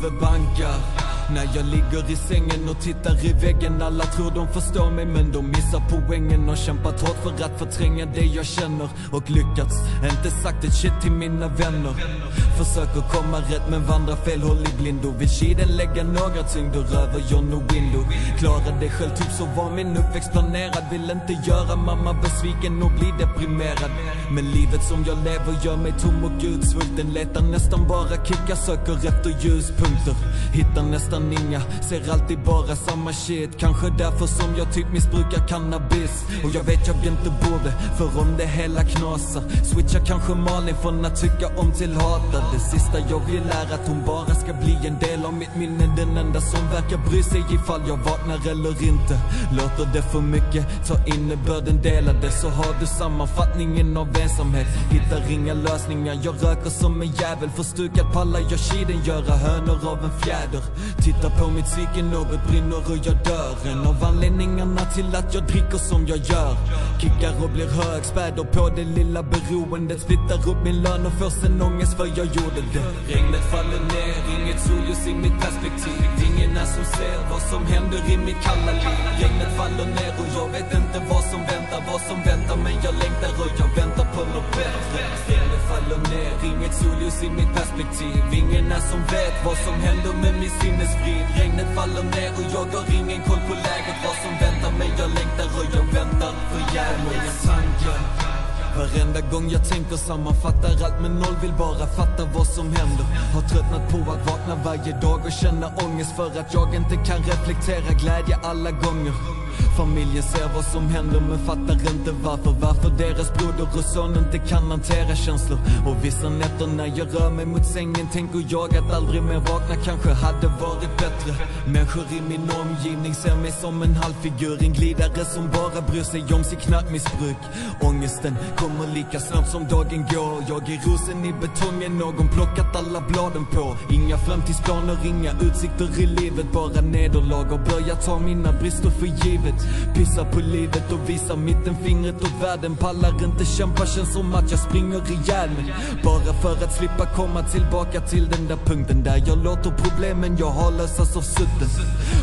the bunker när jag ligger i sängen och tittar i väggen Alla tror de förstår mig men de missar poängen Har kämpat hårt för att förtränga det jag känner. Och lyckats, inte sagt ett shit till mina vänner. Försöker komma rätt men vandrar fel håll i blindo. Vill kilen lägga några tyngder över John och Window. Klara det själv, typ så var min uppväxt planerad. Vill inte göra mamma besviken och bli deprimerad. Men livet som jag lever gör mig tom och gudsvulten Letar nästan bara kickar, söker efter ljuspunkter. Hittar nästan inga, ser alltid bara samma shit. Kanske därför som jag typ missbrukar cannabis. Och jag vet jag inte borde, för om det hela knasar. Switchar kanske Malin från att tycka om till hata Det sista jag vill är att hon bara ska bli en del av mitt minne. Den enda som verkar bry sig ifall jag vaknar eller inte. Låter det för mycket, ta innebörden, dela det. Så har du sammanfattningen av ensamhet. Hittar inga lösningar, jag röker som en jävel. Förstukad pallar jag kiden göra hönor av en fjäder. Tittar på mitt psyke, något brinner och jag dör. En av anledningarna till att jag dricker som jag gör. Kickar och blir hög, späder på det lilla beroendet. Splittar upp min lön och får sen ångest för jag gjorde det. Regnet faller ner, inget solljus i mitt perspektiv. Ingen är som ser vad som händer i mitt kalla liv. Regnet faller ner och jag vet inte vad som väntar Vad som väntar. I mitt perspektiv. Ingen är som vet vad som händer med min sinnesfrid. Regnet faller ner och jag har ingen koll på läget. Vad som väntar men jag längtar och jag väntar för jävla tankar Varenda gång jag tänker sammanfattar allt men noll vill bara fatta vad som händer. Har tröttnat på att vakna varje dag och känna ångest för att jag inte kan reflektera glädje alla gånger Familjen ser vad som händer men fattar inte varför. Varför deras broder och son inte kan hantera känslor. Och vissa nätter när jag rör mig mot sängen tänker jag att aldrig mer vakna. Kanske hade varit bättre. Människor i min omgivning ser mig som en halvfigur. En glidare som bara bryr sig om sitt knarkmissbruk Ångesten kommer lika snabbt som dagen går. Jag är rosen i betongen, någon plockat alla bladen på. Inga framtidsplaner, inga utsikter i livet Bara nederlag. Och börjar ta mina brister för givet. Pissar på livet och visar mittenfingret åt världen Pallar inte kämpa, känns som att jag springer ihjäl mig. Bara för att slippa komma tillbaka till den där punkten Där jag låter problemen jag har lösas av sutten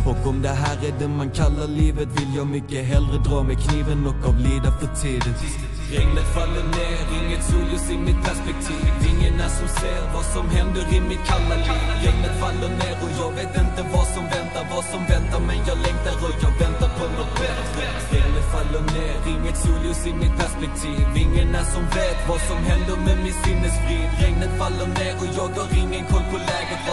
Och om det här är det man kallar livet Vill jag mycket hellre dra med kniven och avlida för tidigt Regnet faller ner, inget solljus i mitt perspektiv. Ingen är som ser vad som händer i mitt kalla liv. Regnet faller ner och jag vet inte vad som väntar Vad som väntar. Men jag längtar och jag väntar ner Inget solljus i mitt perspektiv. Ingen är som vet vad som händer med min sinnesfrid. Regnet faller ner och jag har ingen koll på läget.